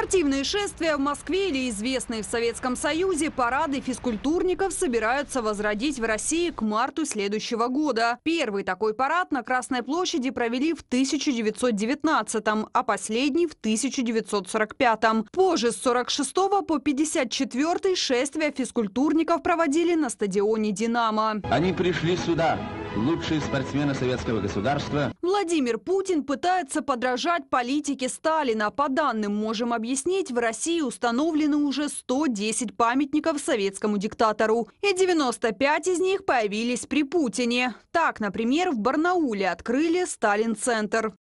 Спортивные шествия в Москве или известные в Советском Союзе парады физкультурников собираются возродить в России к марту следующего года. Первый такой парад на Красной площади провели в 1919 а последний в 1945 -м. Позже с 46 по 54 шествия физкультурников проводили на стадионе «Динамо». Они пришли сюда, лучшие спортсмены советского государства. Владимир Путин пытается подражать политике Сталина. По данным можем объяснить, в России установлены уже 110 памятников советскому диктатору. И 95 из них появились при Путине. Так, например, в Барнауле открыли Сталин-центр.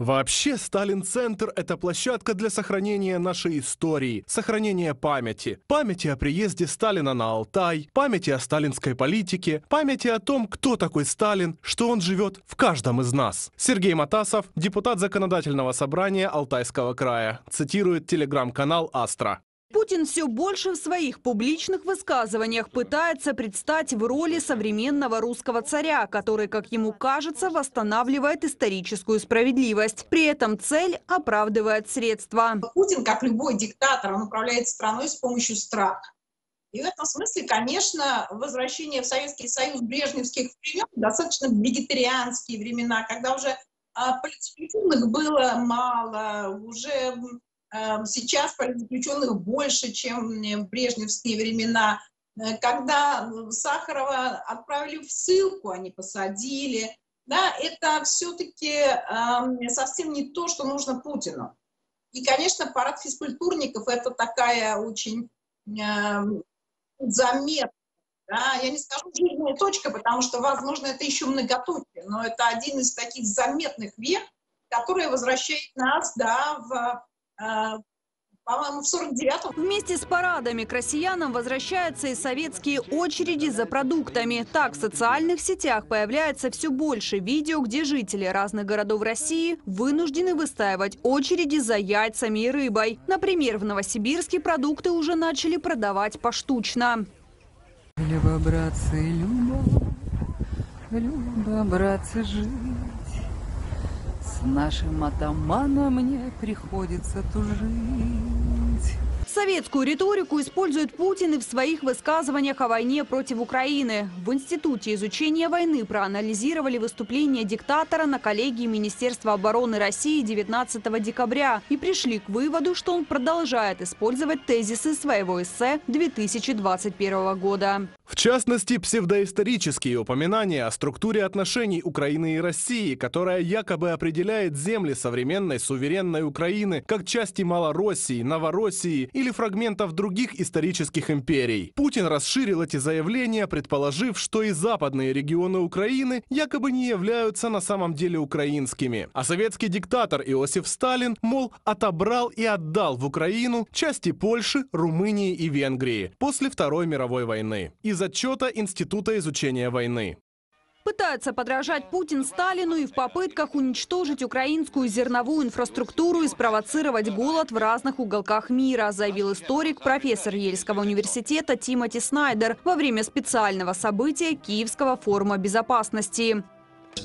Вообще, Сталин-центр – это площадка для сохранения нашей истории, сохранения памяти. Памяти о приезде Сталина на Алтай, памяти о сталинской политике, памяти о том, кто такой Сталин, что он живет в каждом из нас. Сергей Матасов, депутат Законодательного собрания Алтайского края, цитирует телеграм-канал «Астра». Путин все больше в своих публичных высказываниях пытается предстать в роли современного русского царя, который, как ему кажется, восстанавливает историческую справедливость. При этом цель оправдывает средства. Путин, как любой диктатор, он управляет страной с помощью страха. И в этом смысле, конечно, возвращение в Советский Союз брежневских времен, достаточно вегетарианские времена, когда уже а, политзаключенных было мало, уже сейчас политзаключенных больше, чем в брежневские времена. Э, когда Сахарова отправили в ссылку, они посадили. Да, это все-таки э, совсем не то, что нужно Путину. И, конечно, парад физкультурников – это такая очень э, заметная, да, я не скажу жирная точка, потому что, возможно, это еще многоточие, но это один из таких заметных вех, который возвращает нас да, в по-моему, в 49-м. Вместе с парадами к россиянам возвращаются и советские очереди за продуктами. Так, в социальных сетях появляется все больше видео, где жители разных городов России вынуждены выстаивать очереди за яйцами и рыбой. Например, в Новосибирске продукты уже начали продавать поштучно. Люба, братцы, любовь, люба, братцы, жить. Нашим атаманом мне приходится тужить. Советскую риторику использует Путин и в своих высказываниях о войне против Украины. В Институте изучения войны проанализировали выступление диктатора на коллегии Министерства обороны России 19 декабря и пришли к выводу, что он продолжает использовать тезисы своего эссе 2021 года. В частности, псевдоисторические упоминания о структуре отношений Украины и России, которая якобы определяет земли современной суверенной Украины как части Малороссии, Новороссии или фрагментов других исторических империй. Путин расширил эти заявления, предположив, что и западные регионы Украины якобы не являются на самом деле украинскими. А советский диктатор Иосиф Сталин, мол, отобрал и отдал в Украину части Польши, Румынии и Венгрии после Второй мировой войны. Из из отчета Института изучения войны. Пытается подражать Путин Сталину и в попытках уничтожить украинскую зерновую инфраструктуру и спровоцировать голод в разных уголках мира, заявил историк, профессор Ельского университета Тимоти Снайдер во время специального события Киевского форума безопасности.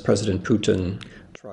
Президент Путин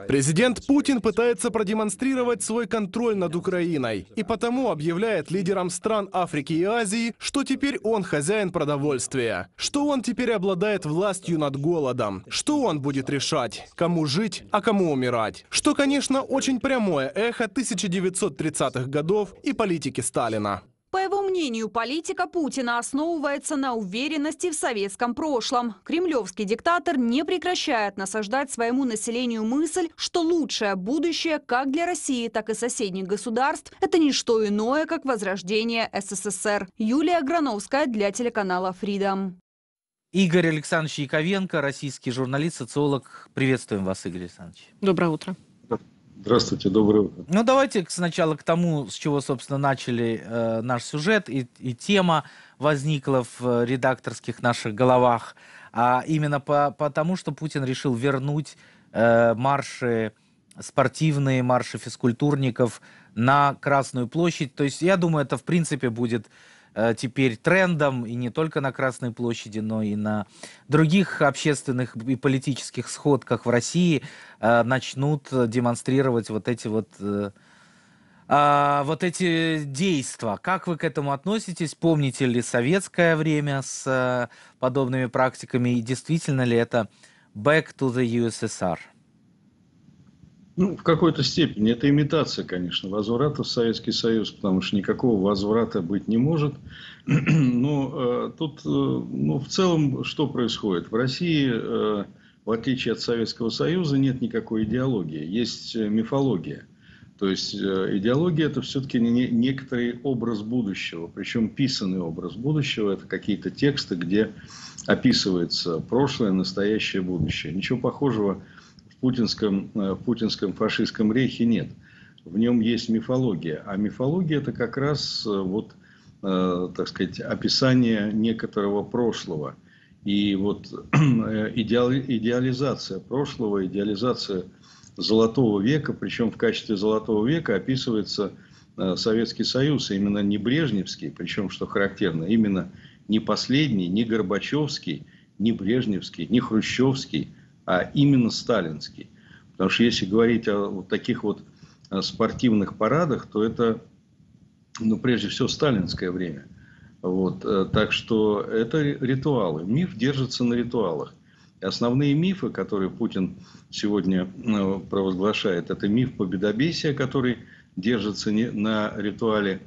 Президент Путин пытается продемонстрировать свой контроль над Украиной и потому объявляет лидерам стран Африки и Азии, что теперь он хозяин продовольствия, что он теперь обладает властью над голодом, что он будет решать, кому жить, а кому умирать. Что, конечно, очень прямое эхо 1930-х годов и политики Сталина. По его мнению, политика Путина основывается на уверенности в советском прошлом. Кремлевский диктатор не прекращает насаждать своему населению мысль, что лучшее будущее как для России, так и соседних государств – это не что иное, как возрождение СССР. Юлия Грановская для телеканала «Фридом». Игорь Александрович Яковенко, российский журналист, социолог. Приветствуем вас, Игорь Александрович. Доброе утро. Здравствуйте, доброе утро. Ну, давайте сначала к тому, с чего, собственно, начали э, наш сюжет и, и тема возникла в э, редакторских наших головах, а именно по, потому, что Путин решил вернуть э, марши спортивные, марши физкультурников на Красную площадь. То есть, я думаю, это, в принципе, будет теперь трендом и не только на Красной площади, но и на других общественных и политических сходках в России э, начнут демонстрировать вот эти вот э, а, вот эти действия, как вы к этому относитесь? Помните ли советское время с подобными практиками и действительно ли это back to the USSR? Ну, в какой-то степени. Это имитация, конечно, возврата в Советский Союз, потому что никакого возврата быть не может. Но э, тут, э, ну, в целом, что происходит? В России, э, в отличие от Советского Союза, нет никакой идеологии. Есть э, мифология. То есть э, идеология это все-таки не, некоторый образ будущего, причем писанный образ будущего. Это какие-то тексты, где описывается прошлое, настоящее, будущее. Ничего похожего путинском, э, путинском фашистском рейхе нет. В нем есть мифология. А мифология это как раз э, вот, э, так сказать, описание некоторого прошлого. И вот идеализация прошлого, идеализация Золотого века, причем в качестве Золотого века описывается Советский Союз, именно не Брежневский, причем, что характерно, именно не последний, не Горбачевский, не Брежневский, не Хрущевский, а именно сталинский. Потому что если говорить о вот таких вот э, спортивных парадах, то это, ну, прежде всего, сталинское время. Вот, э, так что это ритуалы. Миф держится на ритуалах. И основные мифы, которые Путин сегодня э, провозглашает, это миф победобесия, который держится на ритуале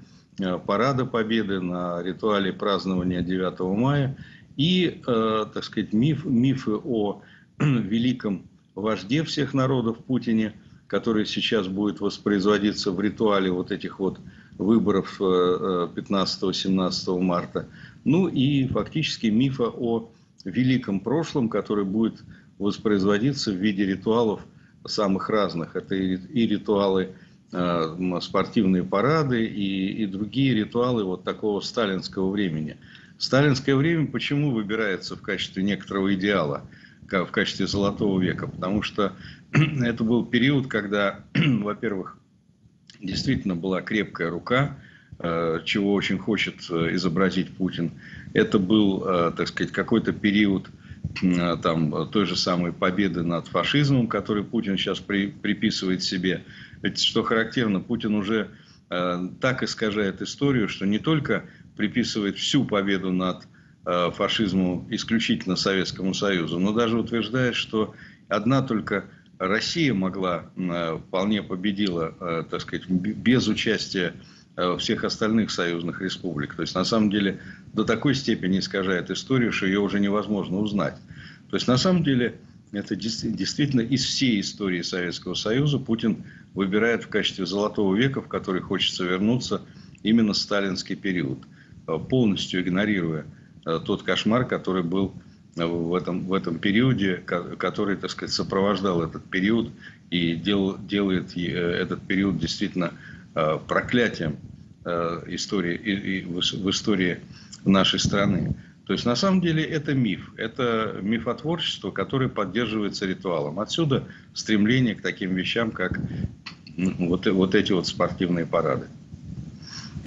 парада Победы, на ритуале празднования 9 мая, и, так сказать, миф, мифы о великом вожде всех народов Путине, который сейчас будет воспроизводиться в ритуале вот этих вот выборов 15-17 э, э, марта. Ну и фактически мифа о великом прошлом, который будет воспроизводиться в виде ритуалов самых разных. Это и ритуалы э, спортивные парады, и, и другие ритуалы вот такого сталинского времени. Сталинское время почему выбирается в качестве некоторого идеала? В качестве золотого века, потому что это был период, когда, во-первых, действительно была крепкая рука, э, чего очень хочет э, изобразить Путин. Это был, э, так сказать, какой-то период там, той же самой победы над фашизмом, который Путин сейчас при, приписывает себе. Ведь, что характерно, Путин уже так искажает историю, что не только приписывает всю победу над фашизму исключительно Советскому Союзу, но даже утверждает, что одна только Россия могла, э, вполне победила, э, так сказать, без участия всех остальных союзных республик. То есть, на самом деле, до такой степени искажает историю, что ее уже невозможно узнать. То есть, на самом деле, это действительно из всей истории Советского Союза Путин выбирает в качестве золотого века, в который хочется вернуться именно сталинский период, полностью игнорируя Э, тот кошмар, который был э, в этом, в этом периоде, который, так сказать, сопровождал этот период и дел, делает э, этот период действительно проклятием истории, и, и в истории нашей страны. То есть, на самом деле, это миф. Это мифотворчество, которое поддерживается ритуалом. Отсюда стремление к таким вещам, как вот, вот эти вот спортивные парады.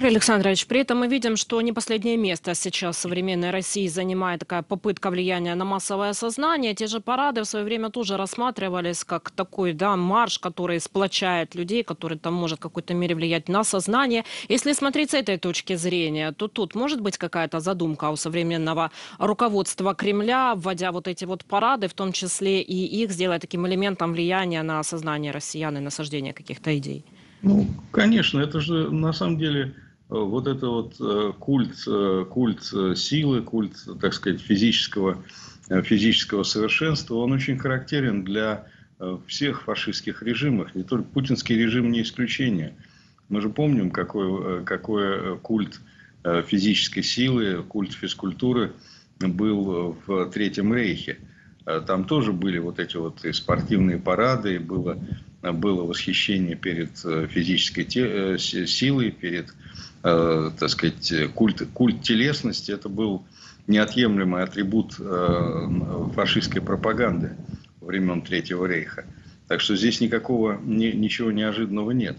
Александрович, при этом мы видим, что не последнее место сейчас современной России занимает такая попытка влияния на массовое сознание. Те же парады в свое время тоже рассматривались как такой да, марш, который сплочает людей, который там может в какой-то мере влиять на сознание. Если смотреть с этой точки зрения, то тут может быть какая-то задумка у современного руководства Кремля, вводя вот эти вот парады, в том числе и их, сделать таким элементом влияния на сознание россиян и насаждение каких-то идей? Ну, конечно, это же на самом деле вот это вот э, культ, э, культ э, силы, культ, так сказать, физического, физического совершенства, он очень характерен для всех фашистских режимов. Не только путинский режим не исключение. Мы же помним, какой, какой культ физической силы, культ физкультуры был в Третьем Рейхе. Там тоже были вот эти вот и спортивные парады, и было, было восхищение перед физической те, силой, перед э, так сказать, культ, культ телесности, это был неотъемлемый атрибут э, фашистской пропаганды времен Третьего Рейха. Так что здесь никакого, ни, ничего неожиданного нет.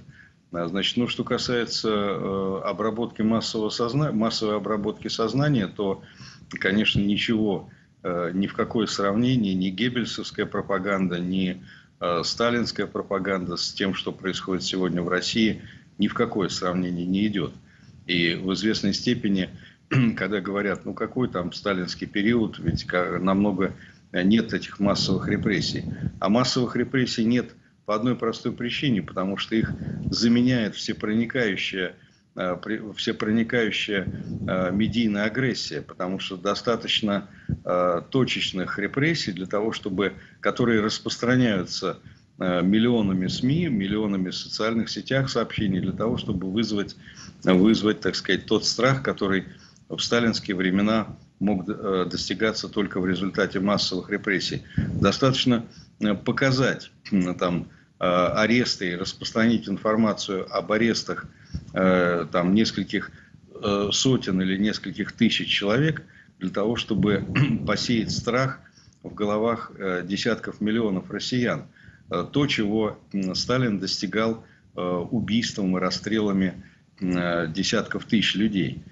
А, значит, ну, что касается э, обработки массового созна... массовой обработки сознания, то, конечно, ничего, э, ни в какое сравнение, ни геббельсовская пропаганда, ни э, сталинская пропаганда с тем, что происходит сегодня в России – ни в какое сравнение не идет. И в известной степени, когда говорят, ну какой там сталинский период, ведь намного нет этих массовых репрессий. А массовых репрессий нет по одной простой причине, потому что их заменяет всепроникающая Э, всепроникающая э, медийная агрессия, потому что достаточно э, точечных репрессий для того, чтобы, которые распространяются миллионами СМИ, миллионами в социальных сетях сообщений для того, чтобы вызвать, вызвать, так сказать, тот страх, который в сталинские времена мог достигаться только в результате массовых репрессий. Достаточно показать там аресты и распространить информацию об арестах Э, там нескольких э, сотен или нескольких тысяч человек для того, чтобы посеять страх в головах э, десятков миллионов россиян. То, чего Сталин достигал убийством и расстрелами десятков тысяч людей.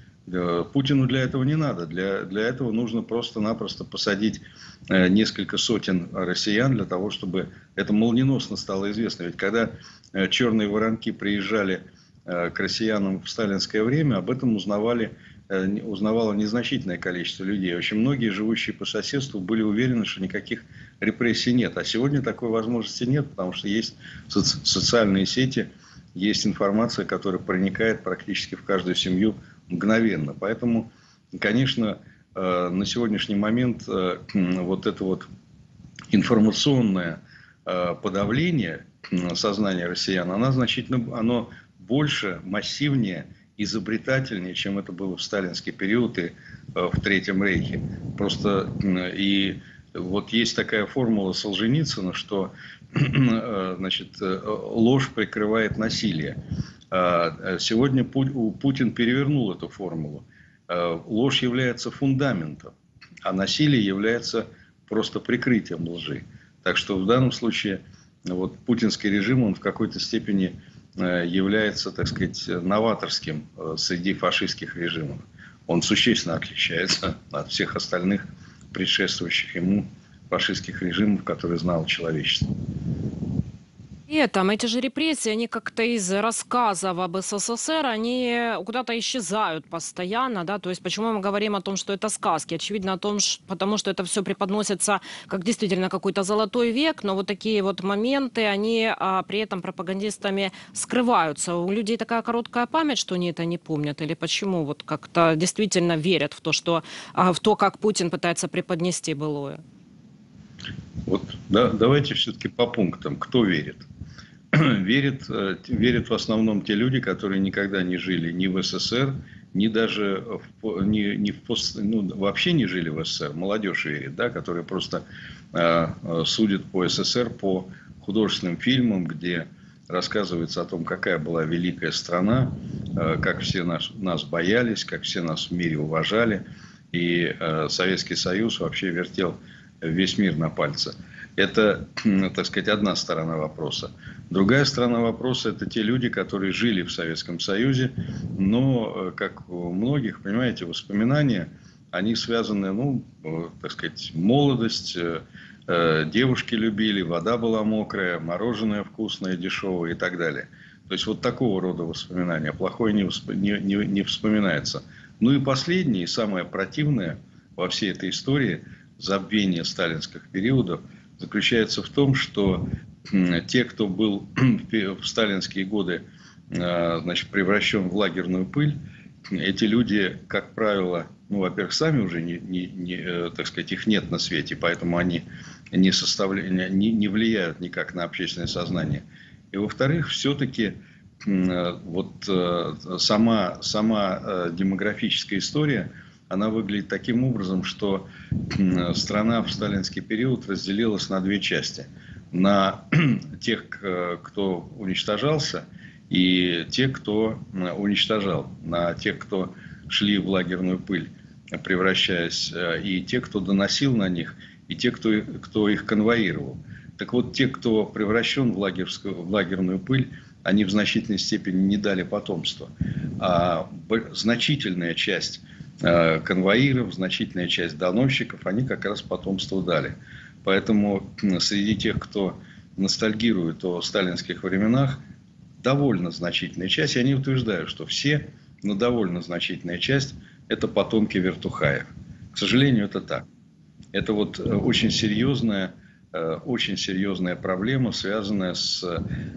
Путину для этого не надо. Для, для этого нужно просто-напросто посадить несколько сотен россиян для того, чтобы это молниеносно стало известно. Ведь когда черные воронки приезжали к россиянам в сталинское время, об этом узнавали, э, узнавало незначительное количество людей. Очень многие, живущие по соседству, были уверены, что никаких репрессий нет. А сегодня такой возможности нет, потому что есть соци социальные сети, есть информация, которая проникает практически в каждую семью мгновенно. Поэтому, конечно, э, на сегодняшний момент вот это вот информационное подавление сознания россиян, оно значительно, оно больше, массивнее, изобретательнее, чем это было в сталинский период и э, в Третьем Рейхе. Просто и вот есть такая формула Солженицына, что э, значит, э, ложь прикрывает насилие. А, сегодня Путин перевернул эту формулу. Ложь является фундаментом, а насилие является просто прикрытием лжи. Так что в данном случае вот, путинский режим, он в какой-то степени является, так сказать, новаторским э, среди фашистских режимов. Он существенно отличается от всех остальных предшествующих ему фашистских режимов, которые знало человечество. Этом эти же репрессии, они как-то из рассказов об СССР, они куда-то исчезают постоянно, да, то есть почему мы говорим о том, что это сказки? Очевидно, о том, что, потому что это все преподносится как действительно какой-то золотой век, но вот такие вот моменты, они а, при этом пропагандистами скрываются. У людей такая короткая память, что они это не помнят, или почему вот как-то действительно верят в то, что, а, в то, как Путин пытается преподнести былое? Вот да, давайте все-таки по пунктам. Кто верит? верят, э, верят в основном те люди, которые никогда не жили ни в СССР, ни даже в, ни, ни в пост, ну, вообще не жили в СССР. Молодежь верит, да, которые просто э, э судят по СССР по художественным фильмам, где рассказывается о том, какая была великая страна, э, как все нас, нас боялись, как все нас в мире уважали. И э, Советский Союз вообще вертел весь мир на пальце. Это, так сказать, одна сторона вопроса. Другая сторона вопроса – это те люди, которые жили в Советском Союзе, но, э, как у многих, понимаете, воспоминания, они связаны, ну, э, так сказать, молодость, э, девушки любили, вода была мокрая, мороженое вкусное, дешевое и так далее. То есть вот такого рода воспоминания. Плохое не, не, не, вспоминается. Ну и последнее, и самое противное во всей этой истории забвения сталинских периодов – заключается в том, что те, кто был в сталинские годы а, значит, превращен в лагерную пыль, эти люди, как правило, ну, во-первых, сами уже не, не, не, э, так сказать, их нет на свете, поэтому они не, составля... не, не влияют никак на общественное сознание. И во-вторых, все-таки вот э, сама, сама э, демографическая история – она выглядит таким образом, что страна в сталинский период разделилась на две части. На тех, кто уничтожался, и те, кто уничтожал. На тех, кто шли в лагерную пыль, превращаясь, э, и те, кто доносил на них, и те, кто, кто их конвоировал. Так вот, те, кто превращен в, лагерскую, в лагерную пыль, они в значительной степени не дали потомства. А значительная часть конвоиров, значительная часть доносчиков, они как раз потомство дали. Поэтому среди тех, кто ностальгирует о сталинских временах, довольно значительная часть, я не утверждаю, что все, но довольно значительная часть – это потомки вертухаев. К сожалению, это так. Это вот э, очень серьезная, э, очень серьезная проблема, связанная с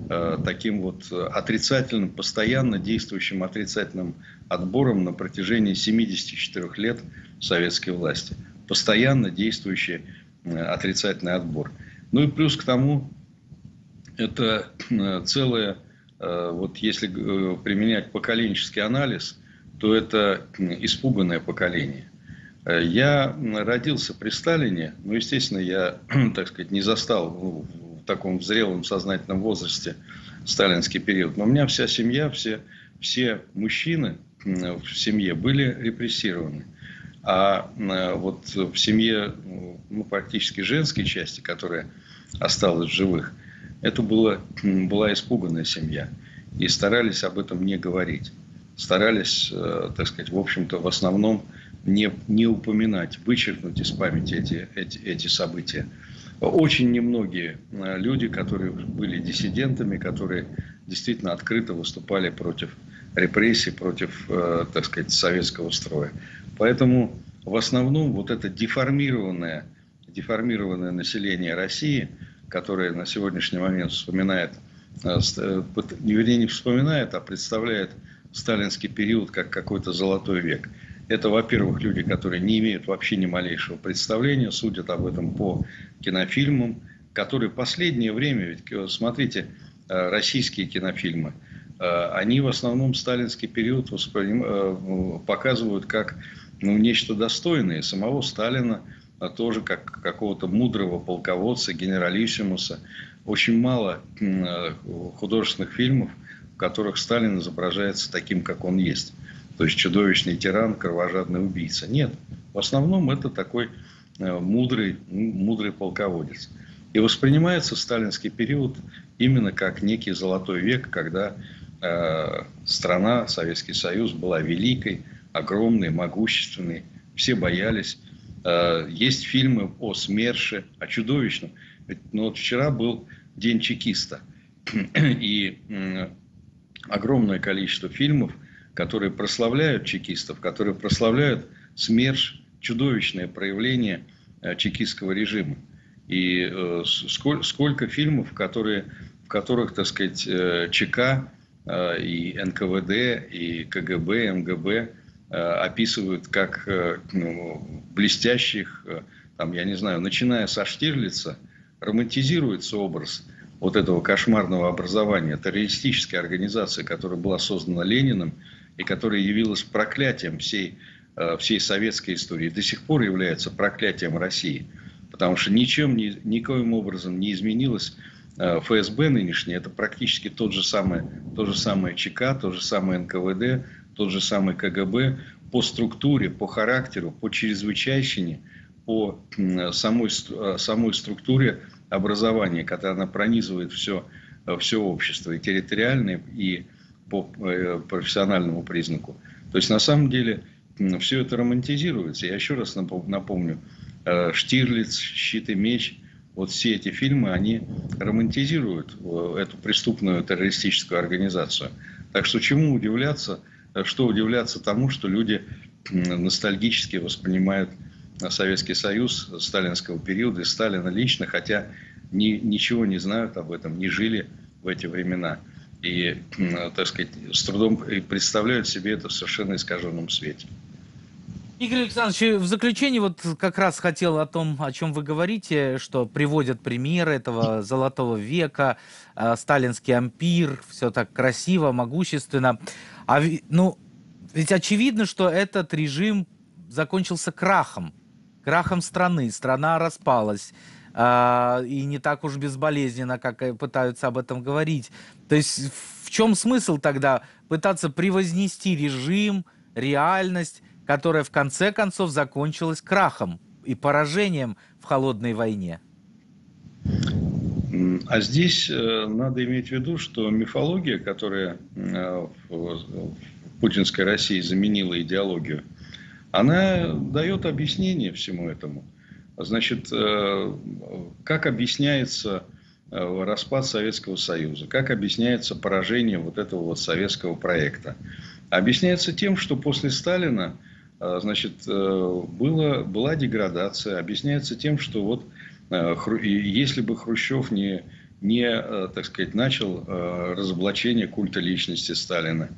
э, таким вот отрицательным, постоянно действующим отрицательным отбором на протяжении 74 лет советской власти. Постоянно действующий отрицательный отбор. Ну и плюс к тому, это целое, вот если применять поколенческий анализ, то это испуганное поколение. Э, я родился при Сталине, но, естественно, я, так сказать, не застал ну, в таком зрелом сознательном возрасте сталинский период. Но у меня вся семья, все, все мужчины в семье были репрессированы. А э, вот в семье, ну, практически женской части, которая осталась в живых, это было, была испуганная семья. И старались об этом не говорить. Старались, э, так сказать, в общем-то, в основном не, не упоминать, вычеркнуть из памяти эти, эти, эти события. Очень немногие э, люди, которые были диссидентами, которые действительно открыто выступали против репрессий, против, э, так сказать, советского строя. Поэтому в основном вот это деформированное, деформированное население России, которое на сегодняшний момент вспоминает, э, вернее не вспоминает, а представляет сталинский период как какой-то золотой век – это, во-первых, люди, которые не имеют вообще ни малейшего представления, судят об этом по кинофильмам, которые в последнее время, ведь э, смотрите, э, российские кинофильмы, э, они в основном сталинский период показывают как ну, нечто достойное самого Сталина, а тоже как какого-то мудрого полководца, генералиссимуса. Очень мало художественных фильмов, в которых Сталин изображается таким, как он есть то есть чудовищный тиран, кровожадный убийца. Нет, в основном это такой э, мудрый, мудрый полководец. И воспринимается сталинский период именно как некий золотой век, когда э, страна, Советский Союз была великой, огромной, могущественной, все боялись. Э, есть фильмы о СМЕРШе, о чудовищном. Ведь, ну, вот вчера был День чекиста, и э, огромное количество фильмов – которые прославляют чекистов, которые прославляют СМЕРШ, чудовищное проявление э, чекистского режима. И э, сколь, сколько фильмов, которые, в которых, так сказать, э, ЧК э, и НКВД, и КГБ, МГБ э, описывают как ну, блестящих, там, я не знаю, начиная со Штирлица, романтизируется образ вот этого кошмарного образования, террористической организации, которая была создана Лениным, и которая явилась проклятием всей, э, всей советской истории, до сих пор является проклятием России. Потому что ничем, ни, никоим образом не изменилось э, ФСБ нынешнее. Это практически тот же самый, то же самое ЧК, то же самое НКВД, тот же самый КГБ по структуре, по характеру, по чрезвычайщине, по самой, э, самой структуре образования, когда она пронизывает все, все общество, и территориальное, и по э, профессиональному признаку. То есть на самом деле все это романтизируется. Я еще раз напомню, э, Штирлиц, Щит и меч, вот все эти фильмы, они романтизируют э, эту преступную террористическую организацию. Так что чему удивляться, что удивляться тому, что люди ностальгически воспринимают Советский Союз сталинского периода и Сталина лично, хотя ни, ничего не знают об этом, не жили в эти времена и, так сказать, с трудом представляют себе это в совершенно искаженном свете. Игорь Александрович, в заключение вот как раз хотел о том, о чем вы говорите, что приводят примеры этого золотого века, э, сталинский ампир, все так красиво, могущественно. А ну, ведь очевидно, что этот режим закончился крахом, крахом страны, страна распалась. А, и не так уж безболезненно, как пытаются об этом говорить. То есть в чем смысл тогда пытаться превознести режим, реальность, которая в конце концов закончилась крахом и поражением в холодной войне? А здесь э, надо иметь в виду, что мифология, которая э, в путинской России заменила идеологию, она дает объяснение всему этому. Значит, э, как объясняется э, распад Советского Союза? Как объясняется поражение вот этого вот советского проекта? Объясняется тем, что после Сталина э, значит, было, была деградация. Объясняется тем, что вот если бы Хрущев не, не так сказать, начал разоблачение культа личности Сталина,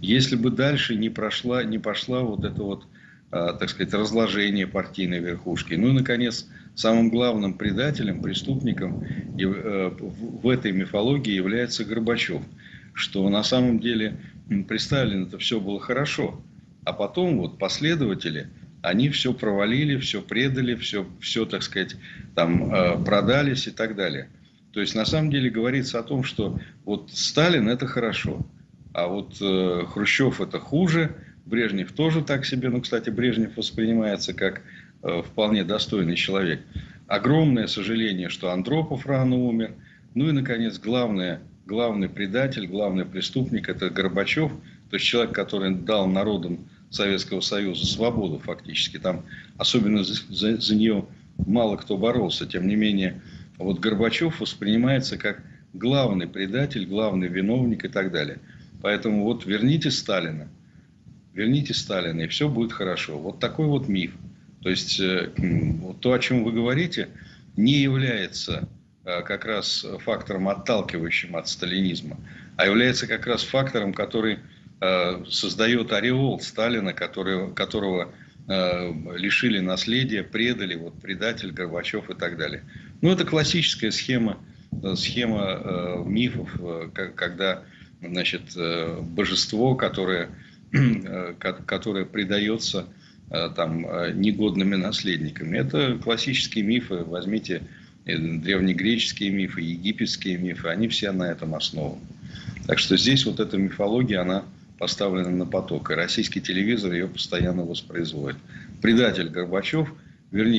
если бы дальше не, прошла, не пошла вот это вот, так сказать, разложение партийной верхушки, ну и, наконец, самым главным предателем, преступником э, в этой мифологии является Горбачев. Что на самом деле при Сталине это все было хорошо. А потом вот последователи, они все провалили, все предали, все, все так сказать, там э, продались и так далее. То есть на самом деле говорится о том, что вот Сталин это хорошо, а вот э, Хрущев это хуже, Брежнев тоже так себе, ну, кстати, Брежнев воспринимается как Э, вполне достойный человек. Огромное сожаление, что Андропов рано умер. Ну и, наконец, главное, главный предатель, главный преступник – это Горбачев, то есть человек, который дал народам Советского Союза свободу фактически. Там особенно за, за, за нее мало кто боролся. Тем не менее, вот Горбачев воспринимается как главный предатель, главный виновник и так далее. Поэтому вот верните Сталина, верните Сталина, и все будет хорошо. Вот такой вот миф. То есть э, то, о чем вы говорите, не является э, как раз фактором, отталкивающим от сталинизма, а является как раз фактором, который э, создает ореол Сталина, который, которого лишили наследия, предали, вот предатель, Горбачев и так далее. Ну, это классическая схема, схема мифов, когда значит, божество, которое, которое предается Э, там, э, негодными наследниками. Это классические мифы. Возьмите э, древнегреческие мифы, египетские мифы. Они все на этом основаны. Так что здесь вот эта мифология, она поставлена на поток. И российский телевизор ее постоянно воспроизводит. Предатель Горбачев, вернее,